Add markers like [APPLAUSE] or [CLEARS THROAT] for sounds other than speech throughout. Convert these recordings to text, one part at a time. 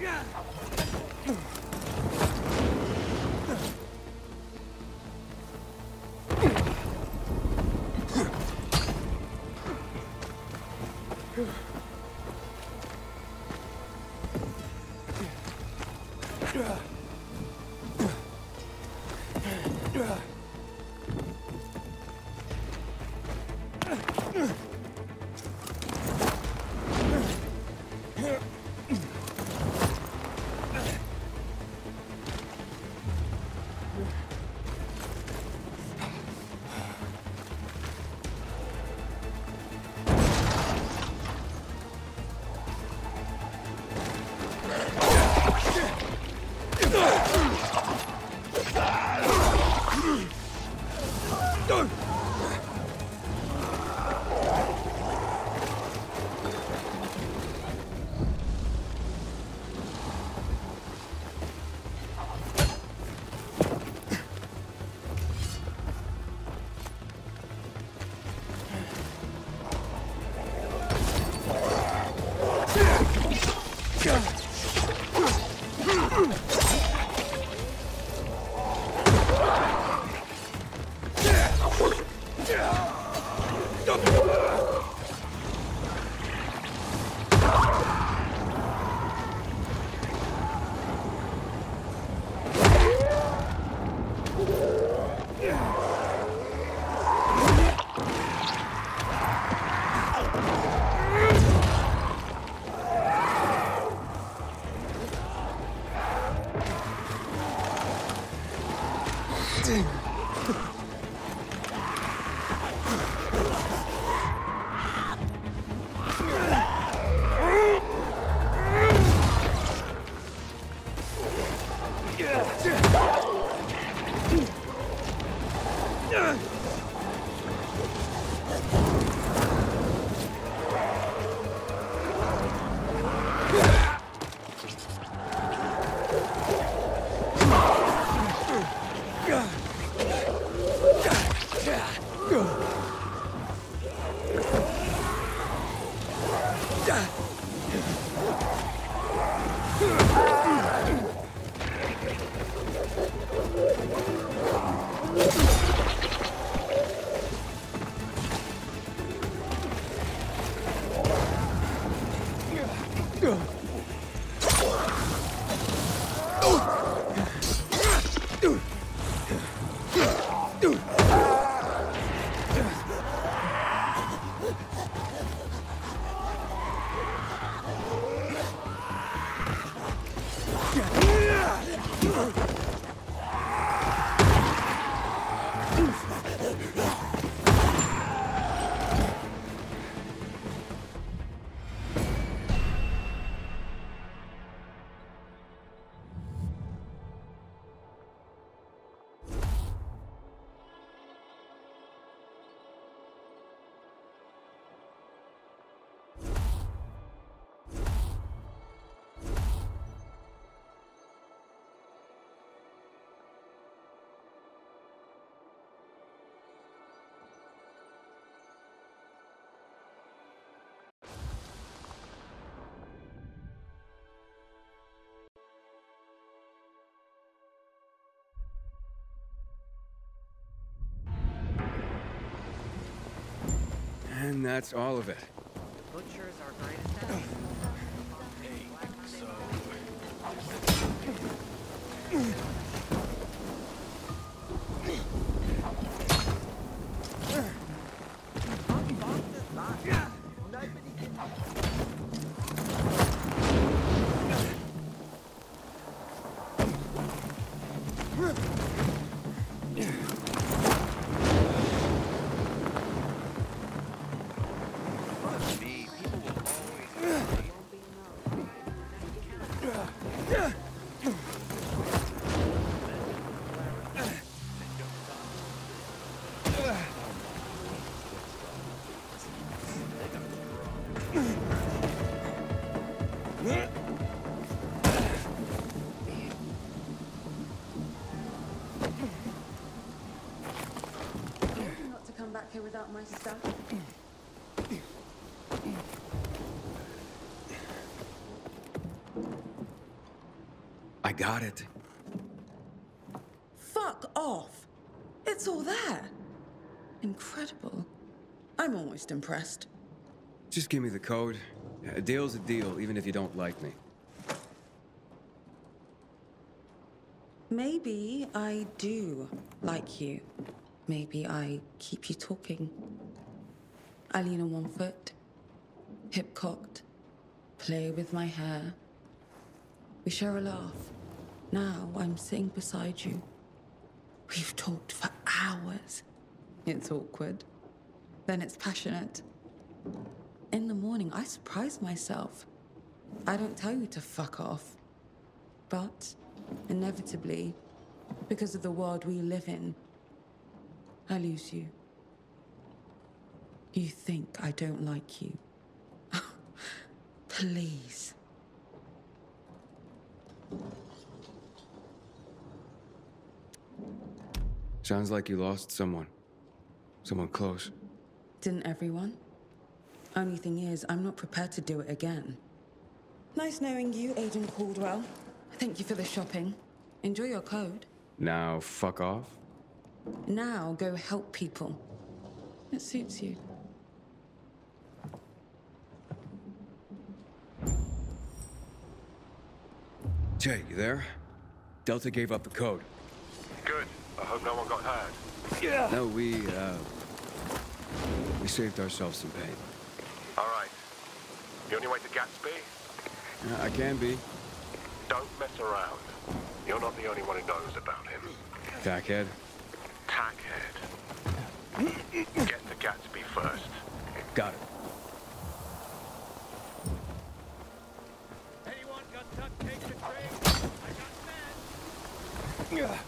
Yeah. And that's all of it. Butcher's our greatest enemy. Not to here without my stuff. I got it. Fuck off! It's all there. Incredible. I'm almost impressed. Just give me the code. A deal's a deal, even if you don't like me. Maybe I do like you. Maybe I keep you talking. I lean on one foot, hip cocked, play with my hair. We share a laugh. Now I'm sitting beside you. We've talked for hours. It's awkward. Then it's passionate. In the morning, I surprise myself. I don't tell you to fuck off. But, inevitably, because of the world we live in, I lose you. You think I don't like you. [LAUGHS] Please. Sounds like you lost someone. Someone close. Didn't everyone? Only thing is, I'm not prepared to do it again. Nice knowing you, Agent Caldwell. Thank you for the shopping. Enjoy your code. Now, fuck off? Now go help people. It suits you. Jay, you there? Delta gave up the code. Good. I hope no one got hurt. Yeah. No, we, uh... We saved ourselves some pain. All right. You on your way to Gatsby? Uh, I can be. Don't mess around. You're not the only one who knows about him. Tackhead. Tackhead. Get to Gatsby first. Got it. Anyone got duct tape to trade? I got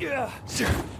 men.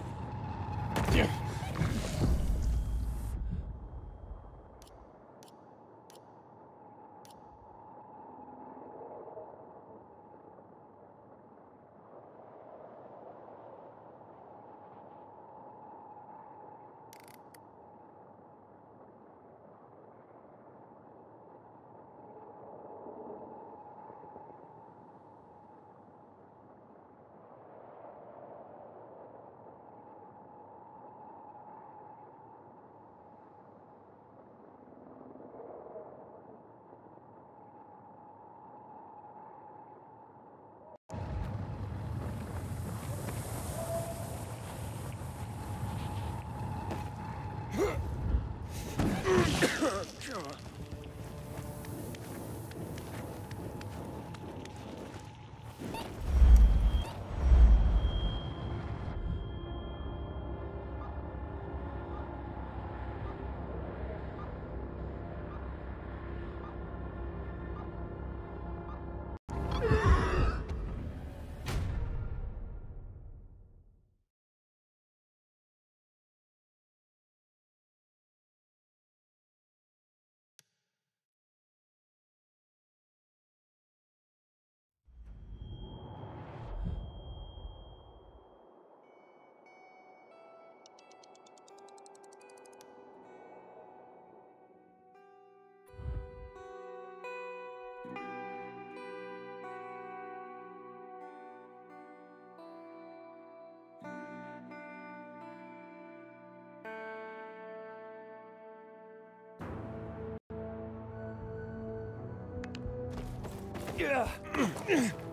Wait [CLEARS THROAT]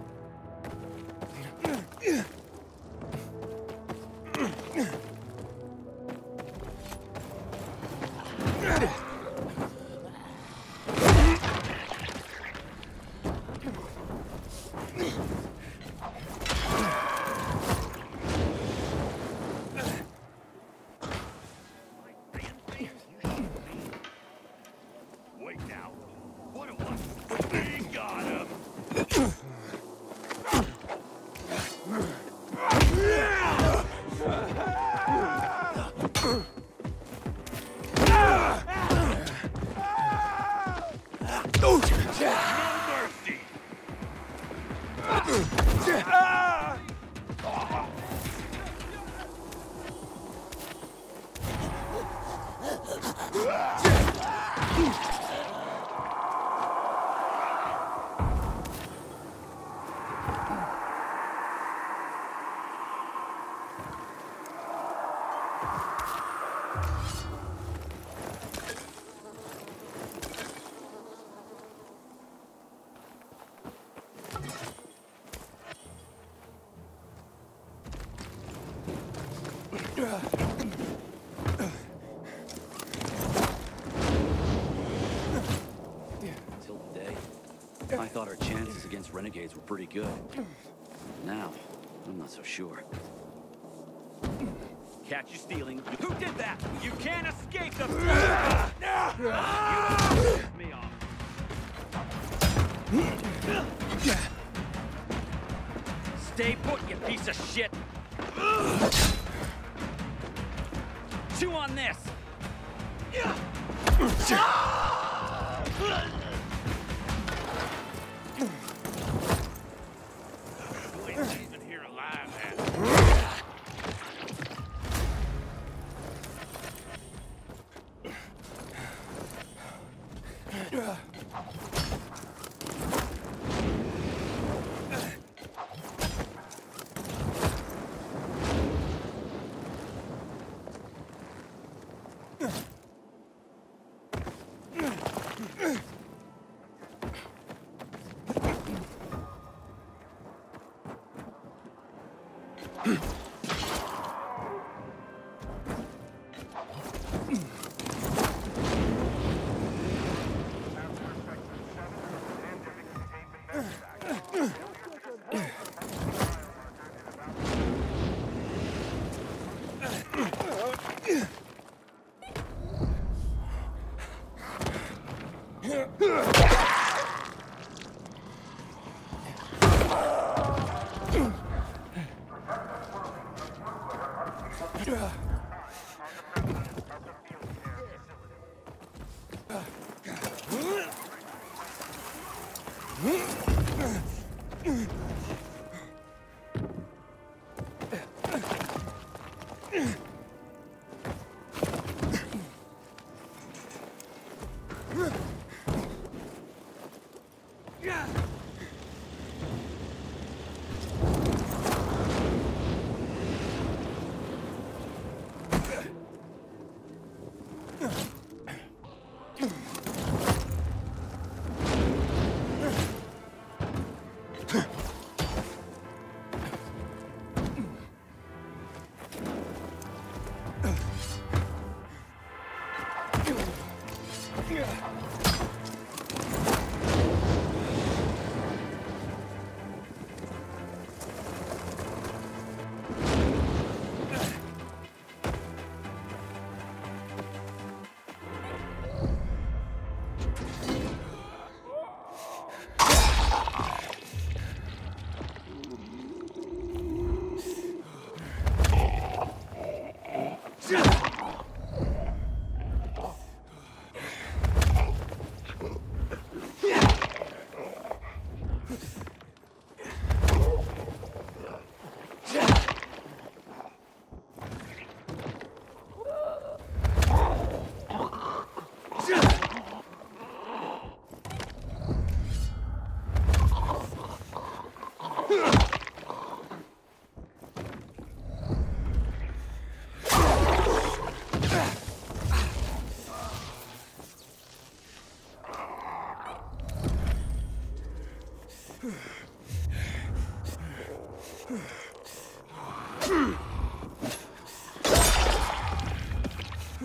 thought our chances against renegades were pretty good. Now, I'm not so sure. Catch you stealing. Who did that? You can't escape the... You me off. Stay put, you piece of shit! Chew on this!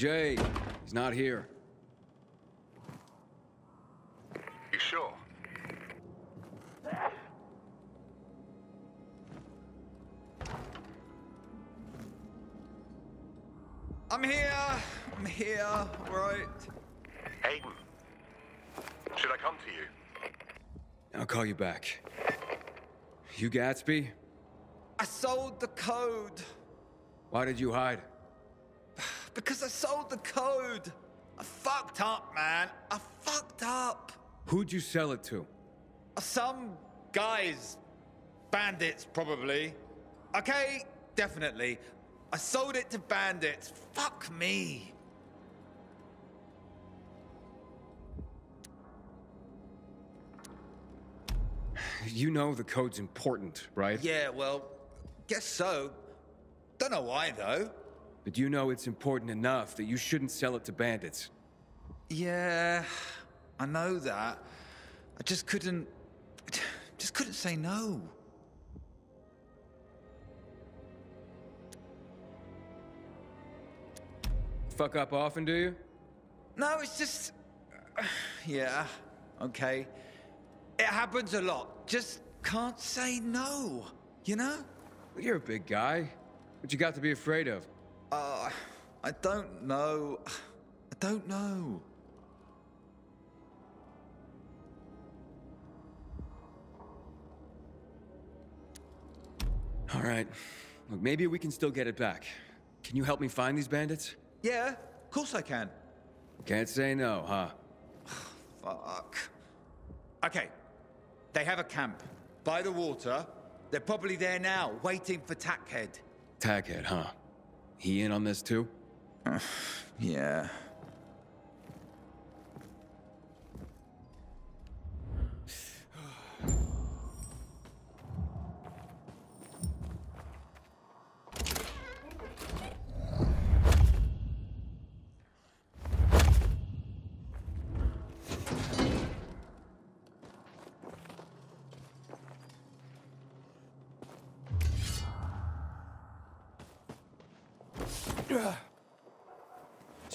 Jay, he's not here. You sure? I'm here. I'm here. Right. Aiden. Should I come to you? I'll call you back. You Gatsby? I sold the code. Why did you hide? Because I sold the code. I fucked up, man. I fucked up. Who'd you sell it to? Some guys. Bandits, probably. Okay, definitely. I sold it to bandits. Fuck me. You know the code's important, right? Yeah, well, guess so. Don't know why, though. But you know it's important enough that you shouldn't sell it to bandits. Yeah, I know that. I just couldn't. [SIGHS] Just couldn't say no. Fuck up often, do you? No, it's just. [SIGHS] Yeah, okay. It happens a lot. Just can't say no, you know? You're a big guy. What you got to be afraid of? Uh, I don't know. I don't know. All right. Look, maybe we can still get it back. Can you help me find these bandits? Yeah, of course I can. Can't say no, huh? Fuck. Okay. They have a camp by the water. They're probably there now, waiting for Tackhead. Taghead, huh? He in on this too? [SIGHS] Yeah.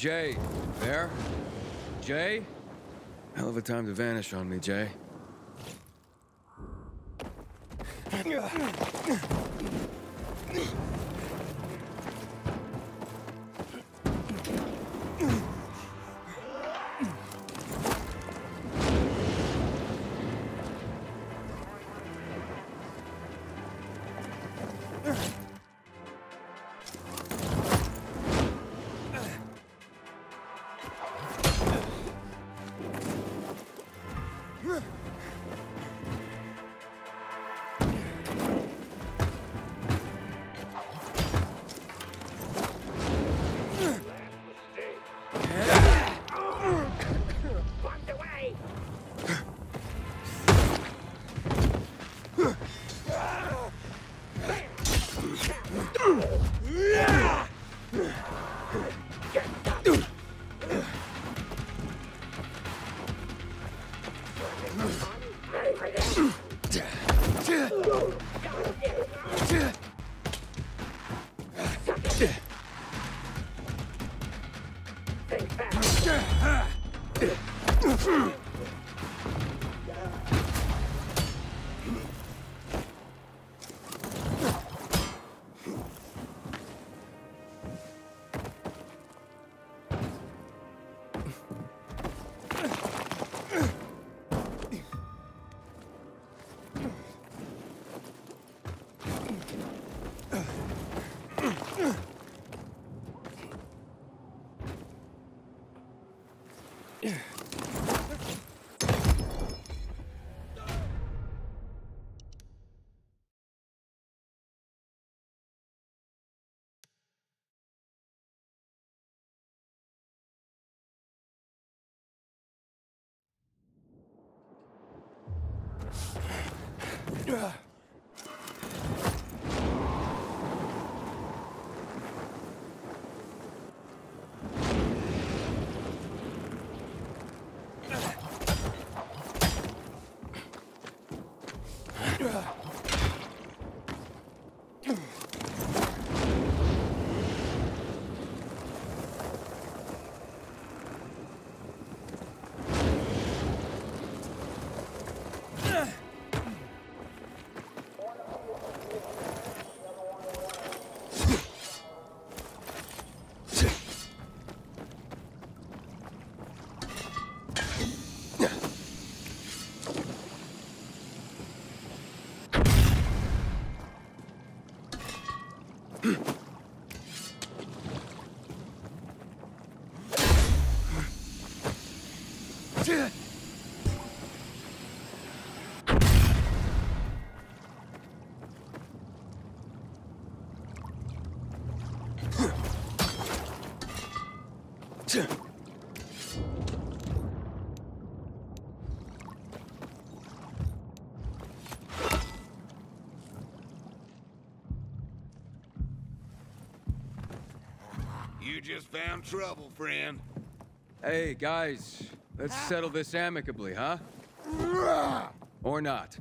Jay, there? Jay? Hell of a time to vanish on me, Jay. Ugh. Just found trouble, friend. Hey, guys, let's ah. settle this amicably, huh? Or not.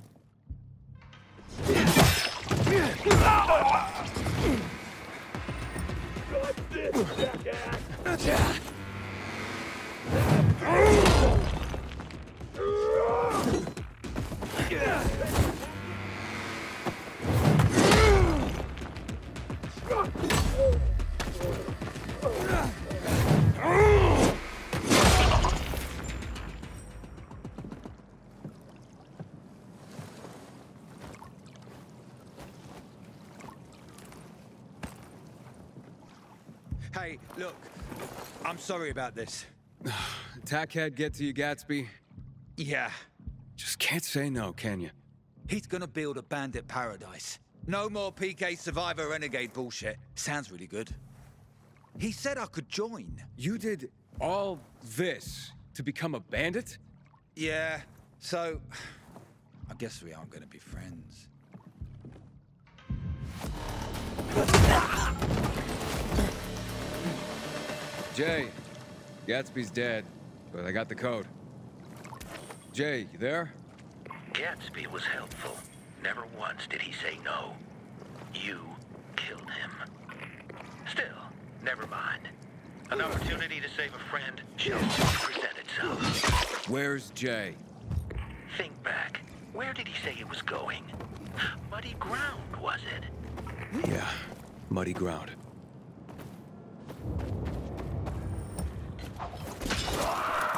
Hey, look. I'm sorry about this. [SIGHS] Tackhead get to you, Gatsby? Yeah. Just can't say no, can you? He's gonna build a bandit paradise. No more PK Survivor Renegade bullshit. Sounds really good. He said I could join. You did all this to become a bandit? Yeah, so... [SIGHS] I guess we aren't gonna be friends. Jay, Gatsby's dead, but I got the code. Jay, you there? Gatsby was helpful. Never once did he say no. You killed him. Still, never mind. An opportunity to save a friend shall soon present itself. Where's Jay? Think back. Where did he say he was going? Muddy ground, was it? Yeah, muddy ground. Ah!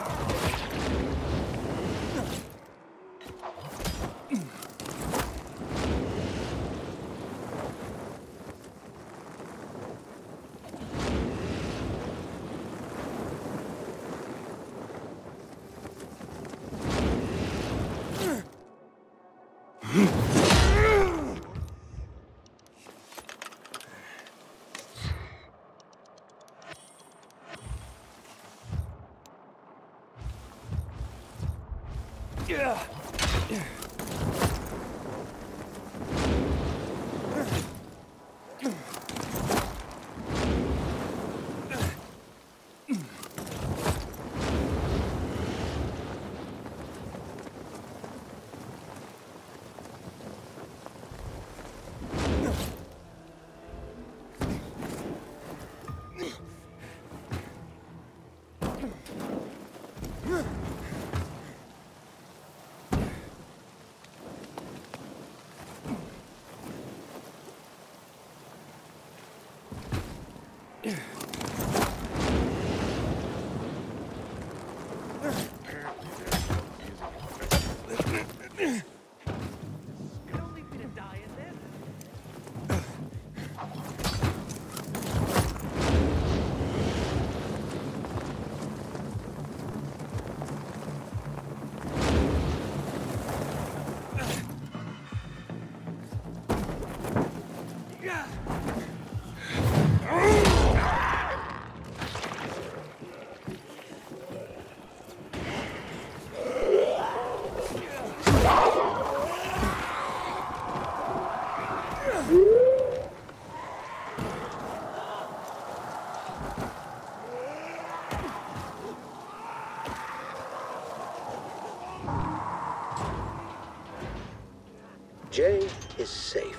Jay is safe.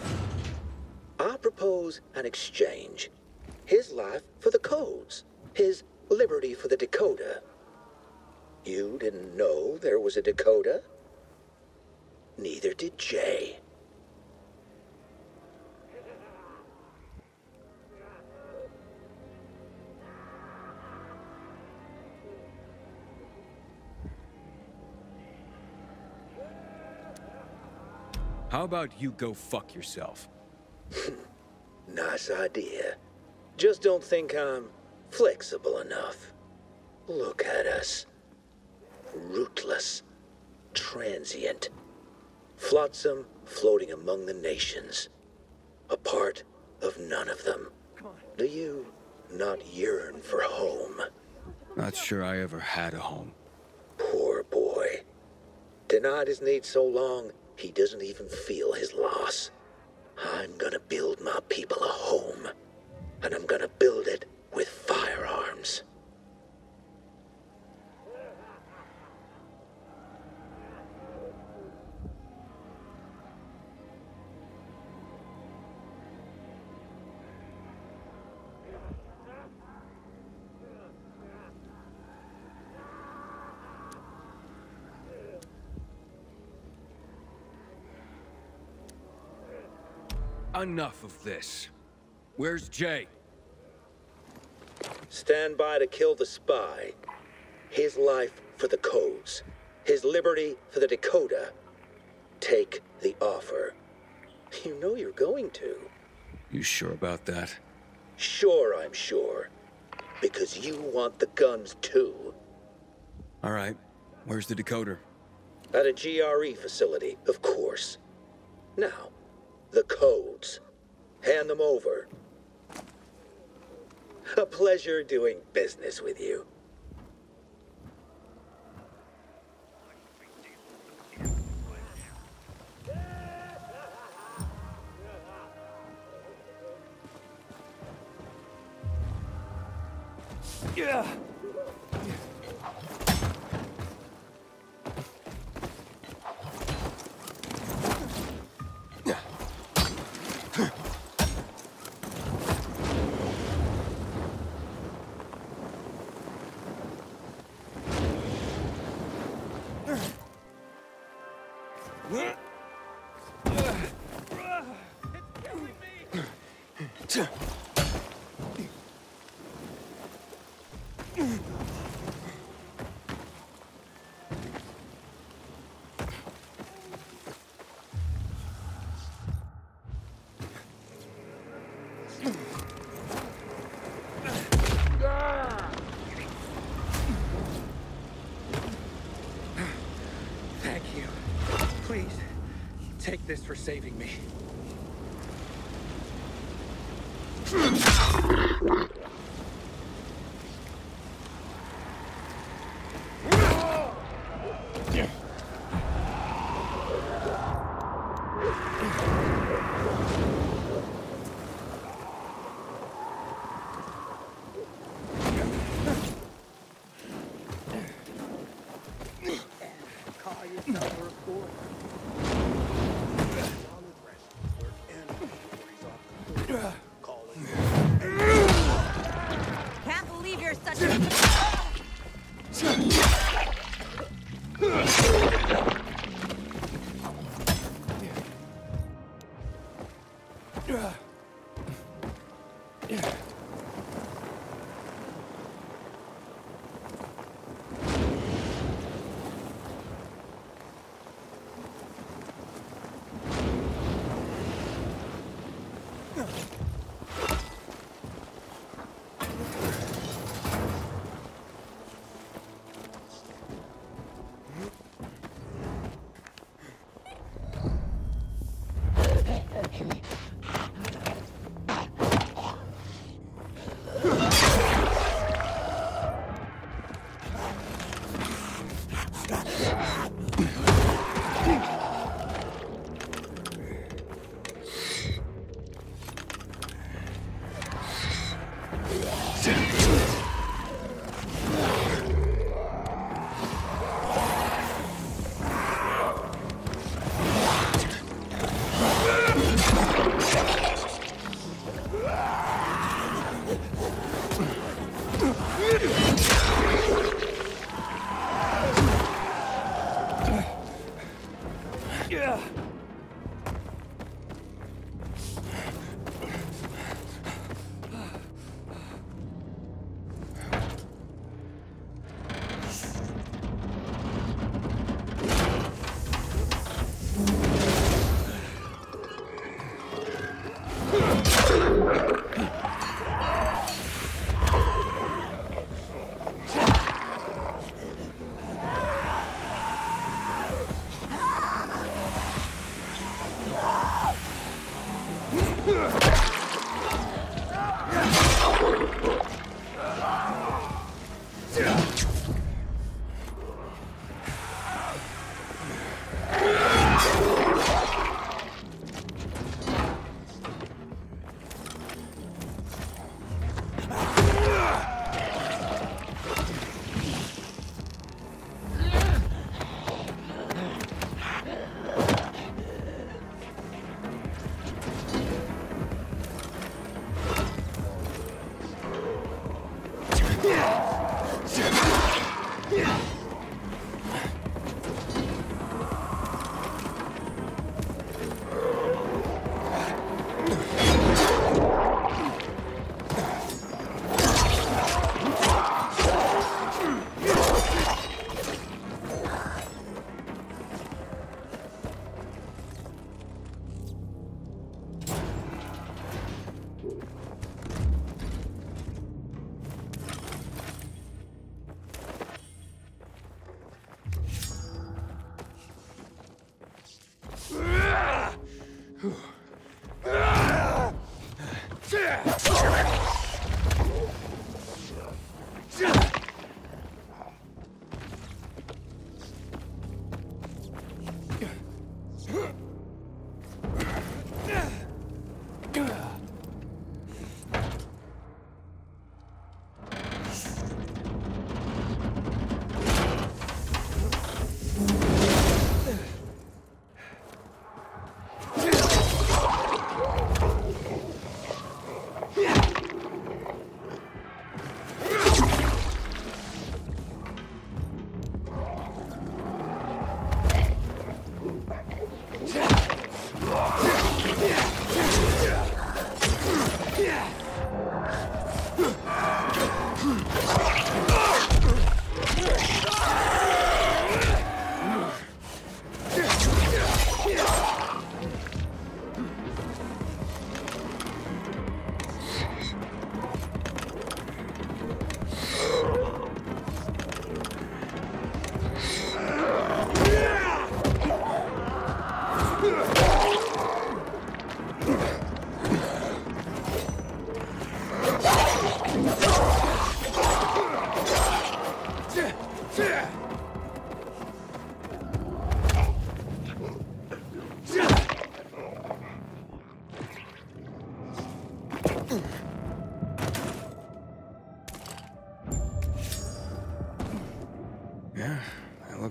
I propose an exchange. His life for the codes. His liberty for the Dakota. You didn't know there was a Dakota? Neither did Jay. How about you go fuck yourself? [LAUGHS] Nice idea. Just don't think I'm flexible enough. Look at us. Rootless. Transient. Flotsam floating among the nations. A part of none of them. Do you not yearn for home? Not sure I ever had a home. Poor boy. Denied his needs so long, he doesn't even feel his loss. I'm gonna build my people a home. And I'm gonna build it with firearms. Enough of this. Where's Jay? Stand by to kill the spy. His life for the codes. His liberty for the Dakota. Take the offer. You know you're going to. You sure about that? Sure, I'm sure. Because you want the guns too. All right. Where's the decoder? At a GRE facility, of course. Now, the codes. Hand them over. A pleasure doing business with you. Take this for saving me.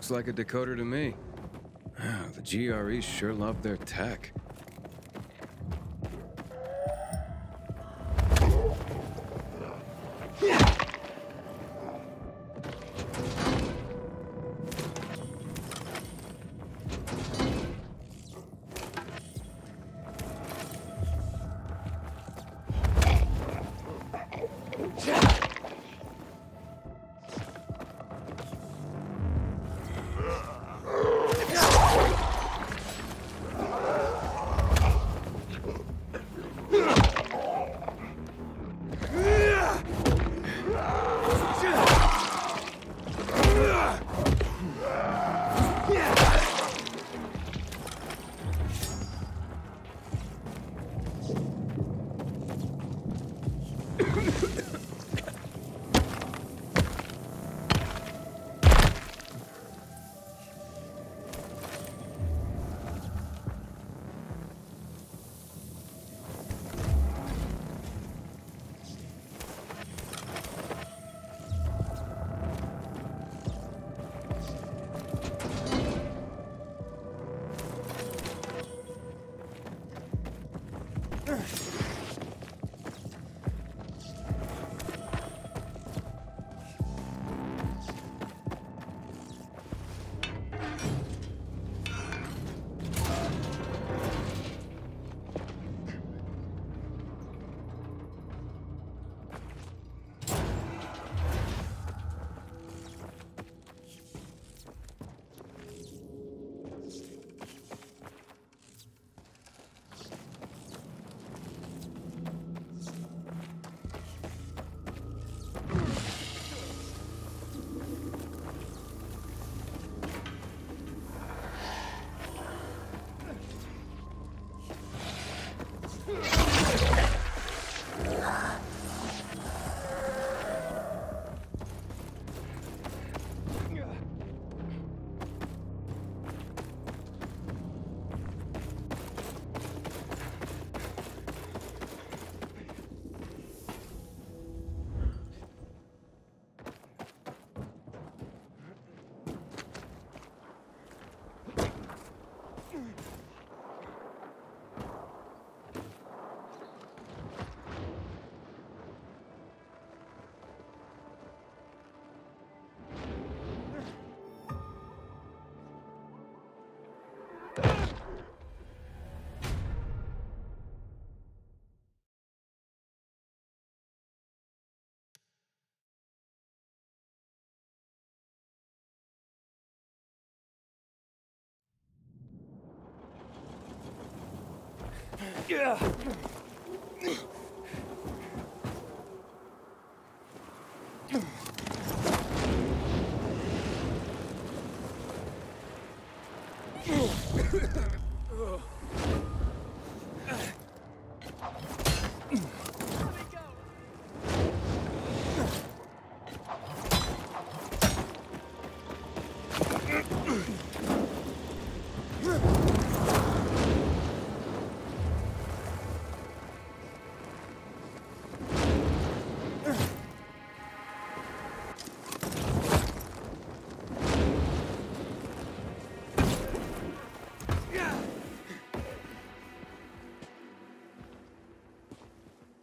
Looks like a decoder to me. Wow, the GRE sure love their tech. Yeah.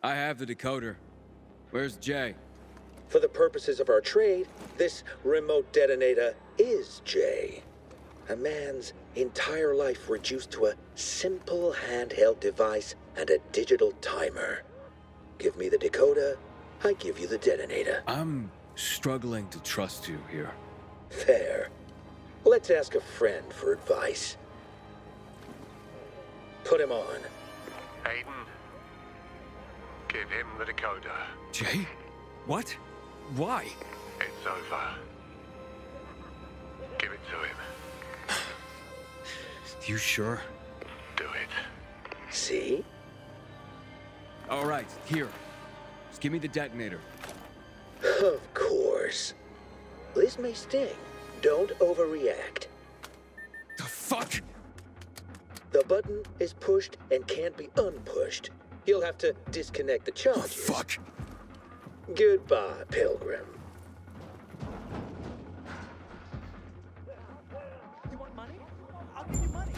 I have the decoder. Where's Jay? For the purposes of our trade, this remote detonator is Jay. A man's entire life reduced to a simple handheld device and a digital timer. Give me the decoder, I give you the detonator. I'm struggling to trust you here. Fair. Let's ask a friend for advice. Put him on. Aiden, give him the decoder. Jay? What? Why? It's over. Give it to him. You sure? Do it. See? All right, here. Just give me the detonator. Of course. This may sting. Don't overreact. The fuck? The button is pushed and can't be unpushed. He'll have to disconnect the charge. Oh, fuck. Goodbye, Pilgrim. You want money? I'll give you money.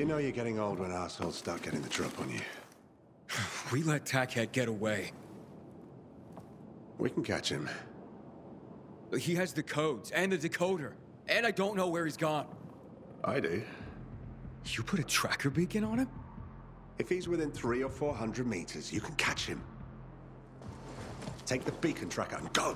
You know you're getting old when assholes start getting the drop on you. [SIGHS] We let Tackhead get away. We can catch him. He has the codes and the decoder. And I don't know where he's gone. I do. You put a tracker beacon on him? If he's within three or four hundred meters, you can catch him. Take the beacon tracker and go!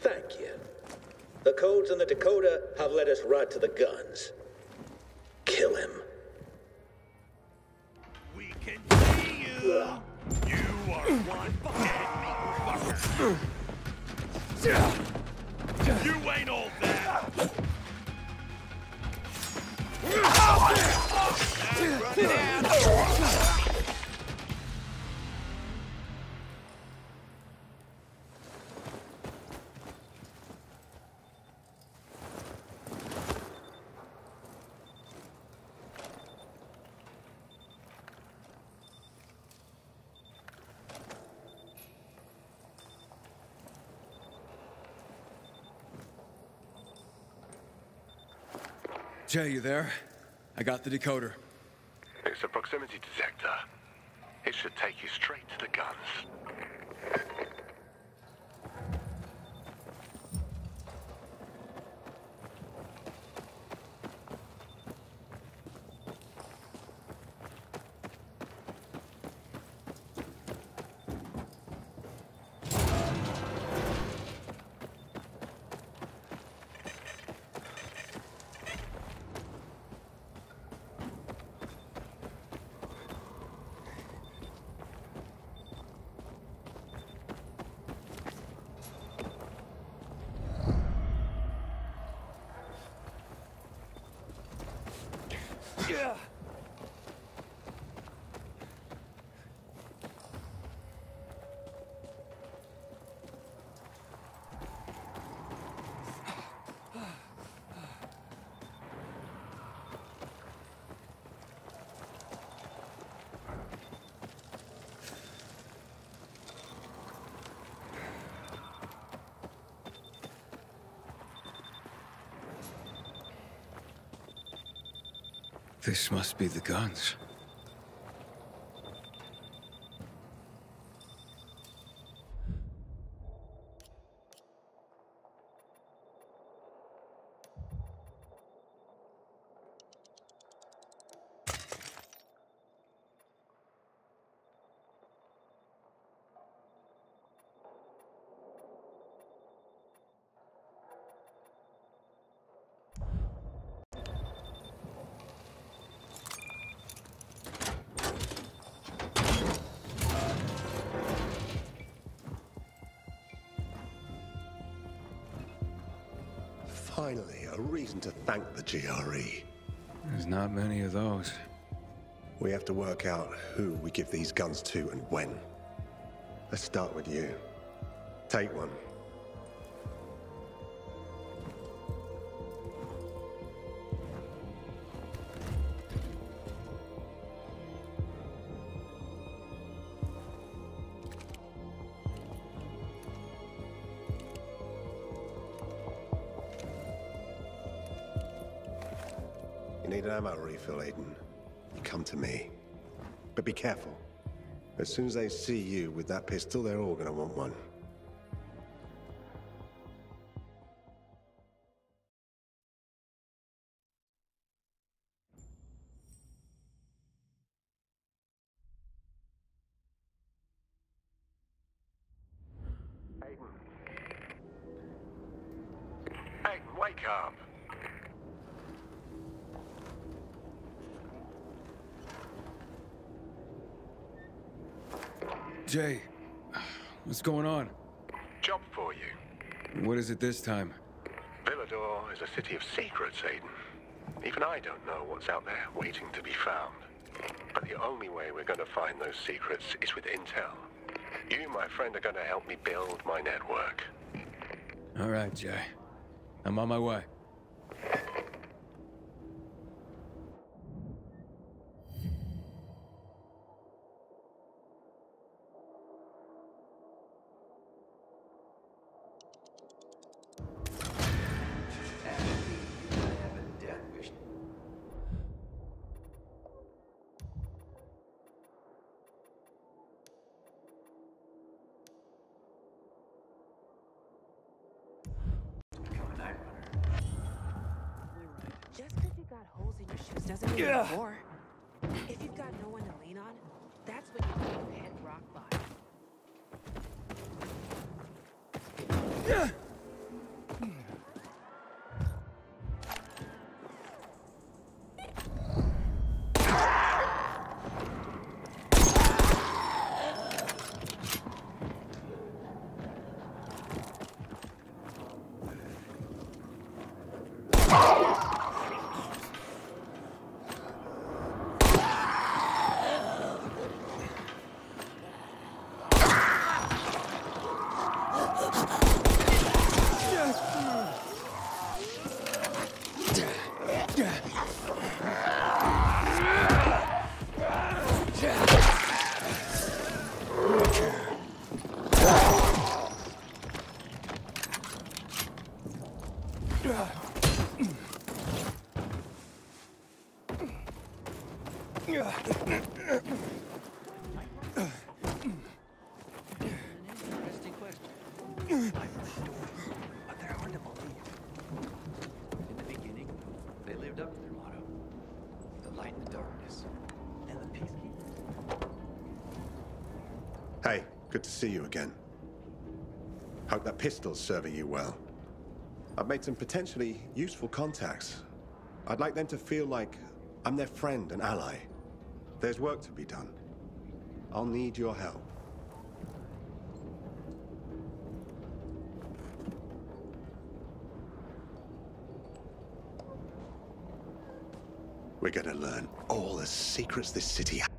Thank you. The codes and the Dakota have led us right to the guns. Jay, you there? I got the decoder. It's a proximity detector. It should take you straight to the guns. This must be the guns. Finally, a reason to thank the GRE. There's not many of those. We have to work out who we give these guns to and when. Let's start with you. Take one. Careful. As soon as they see you with that pistol, they're all gonna want one. This time? Villedor is a city of secrets, Aiden. Even I don't know what's out there waiting to be found. But the only way we're going to find those secrets is with intel. You, and my friend, are going to help me build my network. All right, Jay. I'm on my way. Holes in your shoes doesn't mean Yeah. you're. If you've got no one to lean on, that's when you hit rock bottom. Interesting question. I for sure, but they're hard to believe. In the beginning, they lived up to their motto. The light in the darkness. And the peacekeepers? Hey, good to see you again. Hope that pistol's serving you well. I've made some potentially useful contacts. I'd like them to feel like I'm their friend and ally. There's work to be done. I'll need your help. We're gonna learn all the secrets this city has.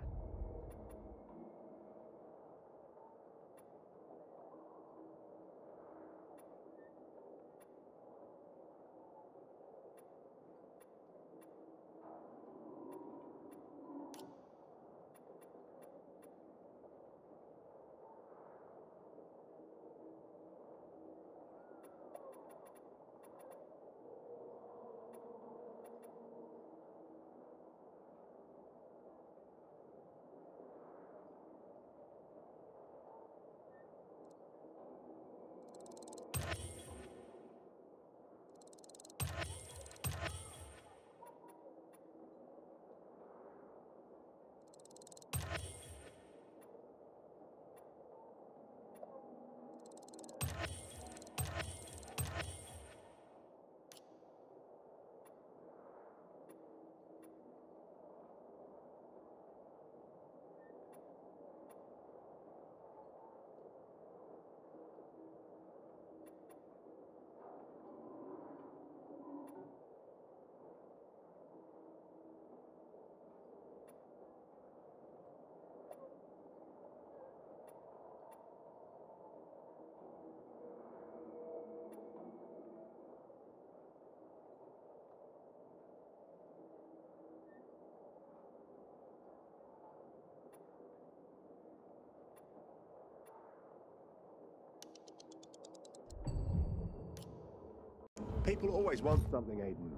People always want something, Aiden.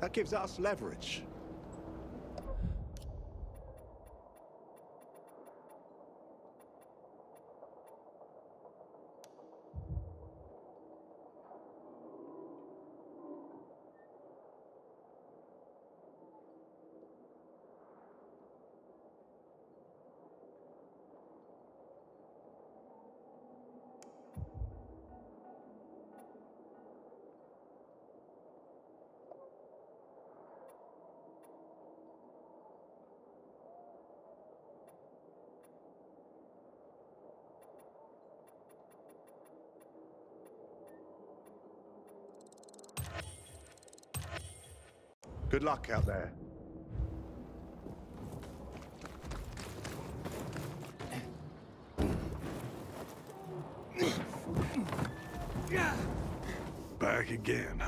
That gives us leverage. Good luck out there. Back again,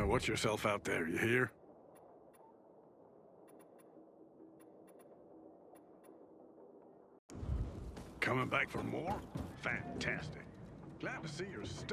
huh? Uh, watch yourself out there, you hear? Coming back for more? Fantastic. Glad to see you're still.